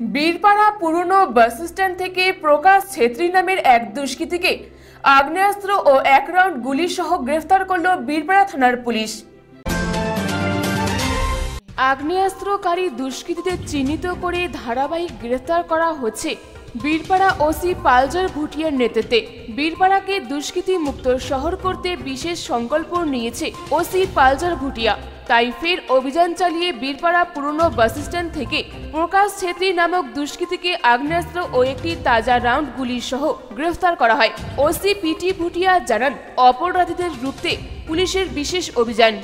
বীরপাড়া পুরনো bus stand থেকে প্রকাশ ছেত্রী নামের এক দুষ্কৃতীকে আগ্নেয়াস্ত্র ও এক রাউন্ড গুলি সহ গ্রেফতার করল বীরপাড়া থানার পুলিশ। আগ্নেয়াস্ত্রকারী দুষ্কৃতীদের চিহ্নিত করে ধারাবাহিক গ্রেফতার করা হচ্ছে। বীরপাড়া ওসি পালজার ভুটিয়ার নেতৃত্বে বীরপাড়াকে দুষ্কৃতী মুক্ত শহর করতে বিশেষ সংকল্প নিয়েছে ওসি পালজার ভুটিয়া। তাই ফের অভিযান চালিয়ে বীরপাড়া পুরনো বাস স্ট্যান্ড থেকে প্রকাশ ছেত্রী নামক দুষ্কৃতীকে আগ্নেয়াস্ত্র ও একটি তাজা রাউন্ড গুলি সহ গ্রেফতার করা হয়। ওসি পিটি ভুটিয়া জানান, অপরাধীদের রুখতে পুলিশের বিশেষ অভিযান।